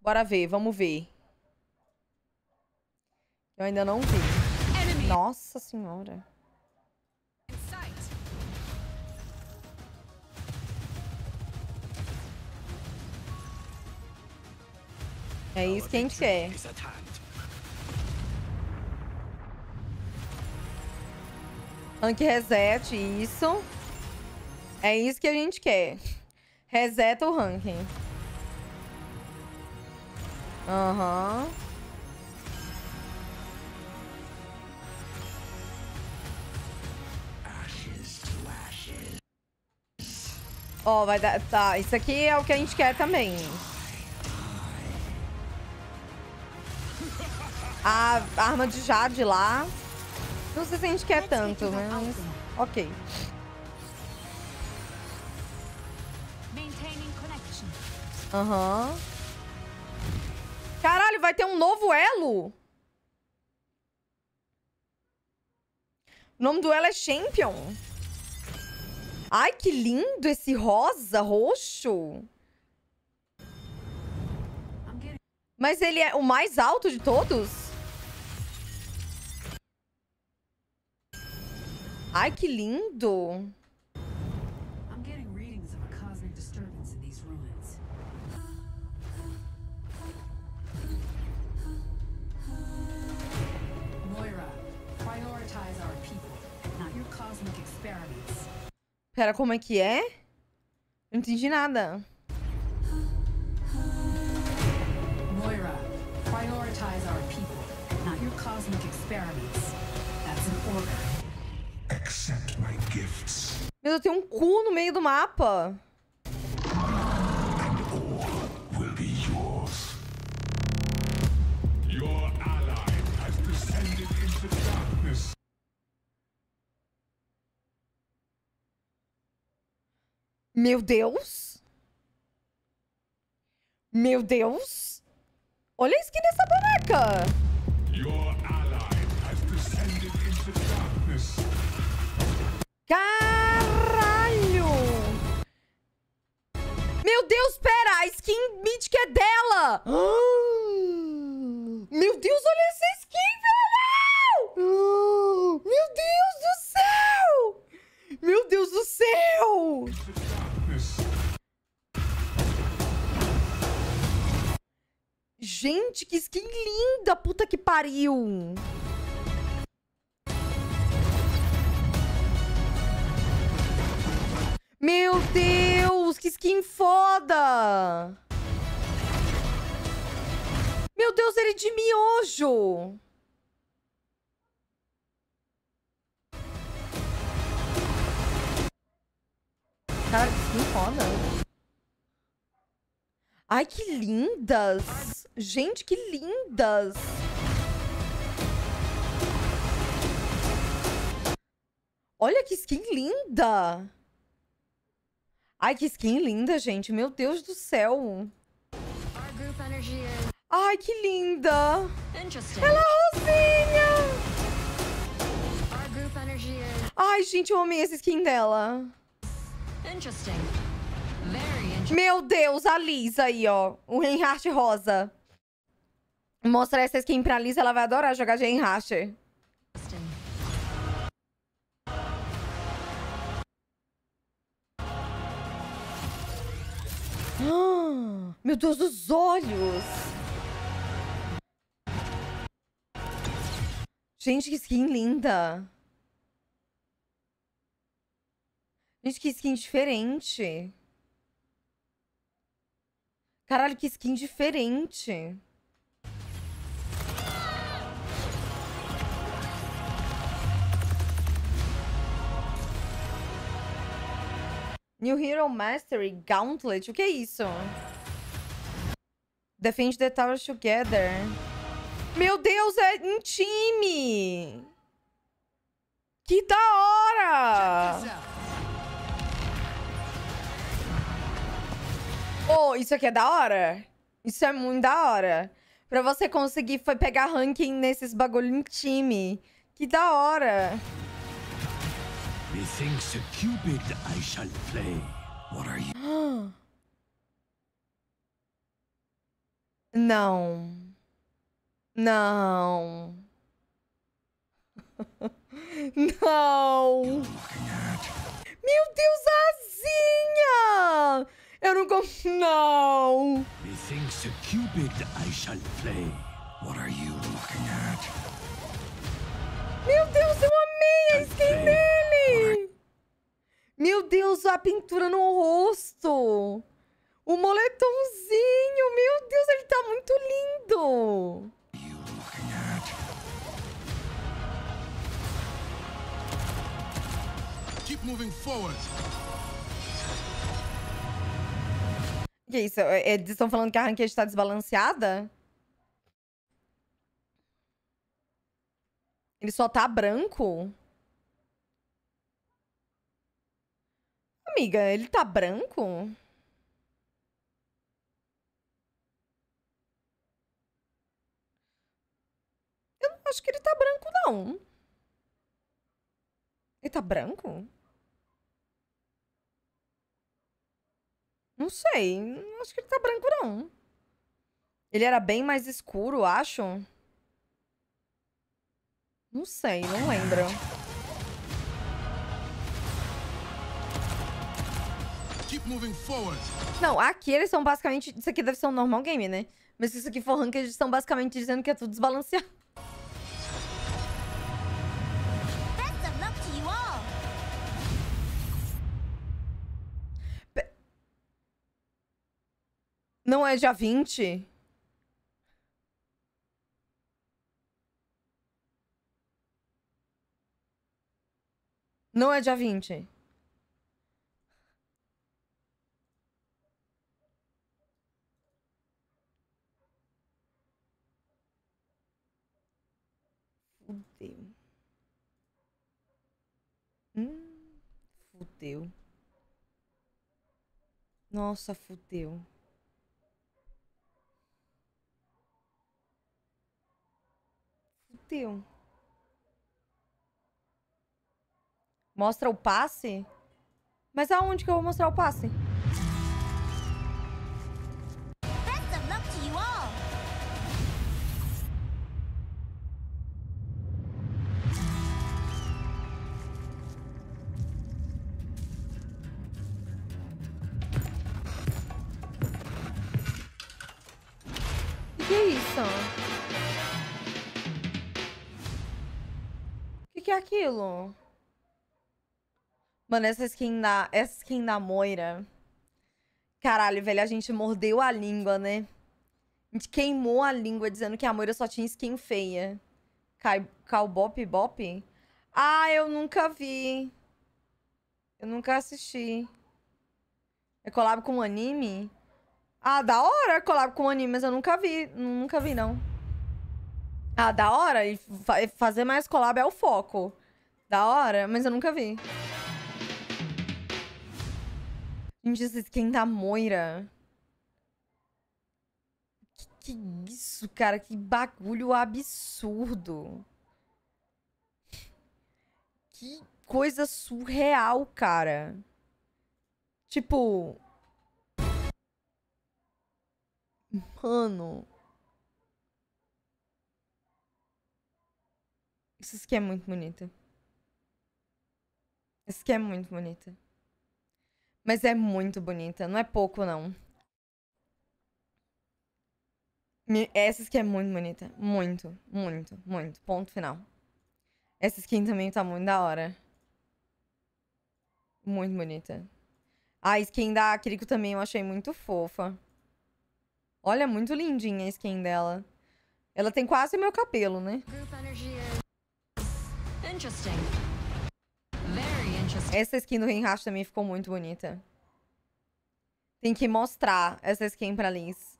Bora ver, vamos ver. Eu ainda não vi. Nossa senhora. É isso que a gente quer. Rank reset, isso. É isso que a gente quer. Reseta o ranking. Aham. Ashes to ashes. Ó, vai dar. Tá, isso aqui é o que a gente quer também. A arma de Jade lá. Não sei se a gente quer tanto, mas. Ok. Aham. Caralho, vai ter um novo elo? O nome do elo é Champion. Ai, que lindo esse rosa, roxo. Mas ele é o mais alto de todos? Ai, que lindo. Pera, como é que é? Não entendi nada. Moira, prioritize our people, not your cosmic experiments. That's an order. Accept my gifts. Meu Deus, tem um cu no meio do mapa. Meu Deus. Meu Deus. Olha a skin dessa boneca. Your ally has descended into darkness. Caralho. Meu Deus, pera. A skin mítica é dela. Ah. Meu Deus, olha essa skin, velho. Ah. Meu Gente, que skin linda. Puta que pariu. Meu Deus, que skin foda. Meu Deus, ele é de miojo. Cara, que skin foda. Ai, que lindas! Gente, que lindas! Olha que skin linda! Ai, que skin linda, gente! Meu Deus do céu! Ai, que linda! Ela é rosinha! Ai, gente, eu amei essa skin dela! interesting. Very. Meu Deus, a Lisa aí, ó. O Reinhardt rosa. Mostrar essa skin pra Lisa, ela vai adorar jogar de Reinhardt. Ah, Meu Deus dos olhos! Gente, que skin linda! Gente, que skin diferente! Caralho, que skin diferente! New Hero Mastery Gauntlet? O que é isso? Defend the Towers Together. Meu Deus, é em time! Que da hora! Oh, isso aqui é da hora? Isso é muito da hora. Pra você conseguir foi pegar ranking nesses bagulho em time. Que da hora. Methinks a Cupid I shall play. What are you? Não. Não. Não. Meu Deus, Azinha! Eu não consigo. Não. Methinks a Cupid I shall play. What are you looking at? Meu Deus, eu amei a skin dele! Meu Deus, a pintura no rosto! O moletomzinho! Meu Deus, ele tá muito lindo! Keep moving forward. Que isso? é- Eles estão falando que a ranked tá desbalanceada? Ele só tá branco? Amiga, ele tá branco? Eu não acho que ele tá branco, não. Ele tá branco? Não sei. Não acho que ele tá branco, não. Ele era bem mais escuro, acho. Não sei, não lembro. Não, aqui eles são basicamente. Isso aqui deve ser um normal game, né? Mas se isso aqui for ranked, eles estão basicamente dizendo que é tudo desbalanceado. Não é dia 20? Não é dia 20. Fudeu. Hum, fudeu. Nossa, fudeu. Fudeu. Mostra o passe? Mas aonde que eu vou mostrar o passe? Que é isso? Aquilo? Mano, essa skin da, essa skin da Moira. Caralho, velho, a gente mordeu a língua, né? A gente queimou a língua dizendo que a Moira só tinha skin feia. Cowbop Bop? Ah, eu nunca vi. Eu nunca assisti. É collab com um anime? Ah, da hora collab com anime, mas eu nunca vi. Nunca vi, não. Ah, da hora? E fa- fazer mais collab é o foco. Da hora, mas eu nunca vi. Gente, essa skin da Moira. Que, que isso, cara? Que bagulho absurdo. Que coisa surreal, cara. Tipo. Mano. Essa skin é muito bonita. Essa skin é muito bonita. Mas é muito bonita. Não é pouco, não. Essa skin é muito bonita. Muito, muito, muito. Ponto final. Essa skin também tá muito da hora. Muito bonita. A skin da Kiriko também eu achei muito fofa. Olha, muito lindinha a skin dela. Ela tem quase meu cabelo, né? Essa skin do Renhash também ficou muito bonita. Tem que mostrar essa skin pra Liz.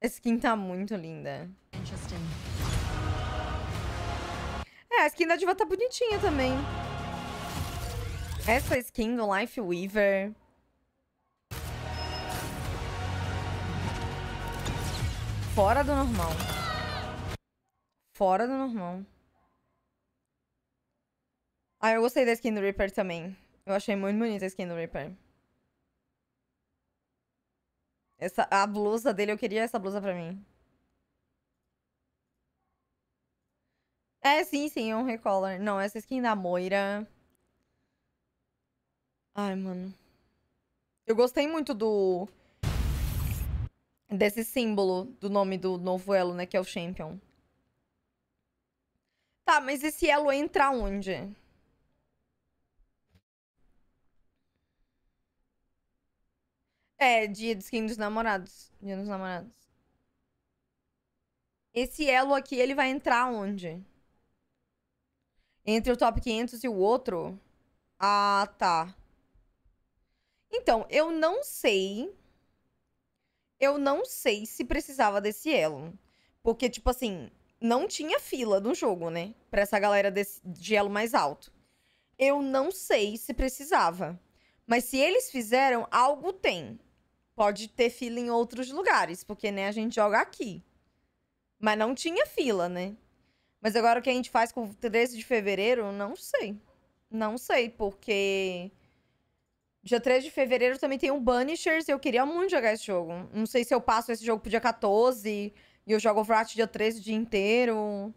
Essa skin tá muito linda. É, a skin da Diva tá bonitinha também. Essa skin do Life Weaver. Fora do normal. Fora do normal. Ah, eu gostei da skin do Reaper também. Eu achei muito bonita a skin do Reaper. Essa, a blusa dele, eu queria essa blusa pra mim. É, sim, sim, é um recolor. Não, essa skin da Moira. Ai, mano. Eu gostei muito do. Desse símbolo do nome do novo elo, né? Que é o Champion. Tá, mas esse elo entra onde? É, dia de skin dos namorados. Dia dos namorados. Esse elo aqui, ele vai entrar onde? Entre o top 500 e o outro? Ah, tá. Então, eu não sei. Eu não sei se precisava desse elo. Porque, tipo assim, não tinha fila no jogo, né? Pra essa galera desse, de elo mais alto. Eu não sei se precisava. Mas se eles fizeram, algo tem. Pode ter fila em outros lugares, porque, né, a gente joga aqui. Mas não tinha fila, né? Mas agora o que a gente faz com o 13 de fevereiro, não sei. Não sei, porque. Dia 13 de fevereiro também tem um Banishers e eu queria muito jogar esse jogo. Não sei se eu passo esse jogo pro dia 14 e eu jogo Overwatch dia 13 o dia inteiro.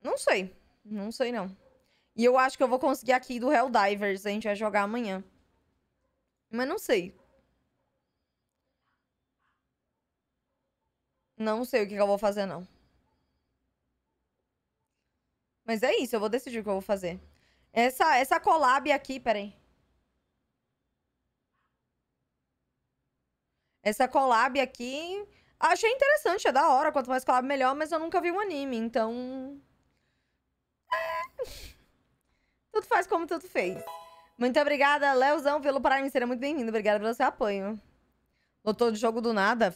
Não sei. Não sei, não. E eu acho que eu vou conseguir aqui do Helldivers. A gente vai jogar amanhã. Mas não sei. Não sei o que, que eu vou fazer, não. Mas é isso, eu vou decidir o que eu vou fazer. Essa, essa collab aqui, peraí. Essa collab aqui, achei interessante, é da hora. Quanto mais collab, melhor, mas eu nunca vi um anime, então... É... Tudo faz como tudo fez. Muito obrigada, Leozão, pelo Prime. Seria muito bem-vindo. Obrigada pelo seu apoio. Lotou de jogo do nada.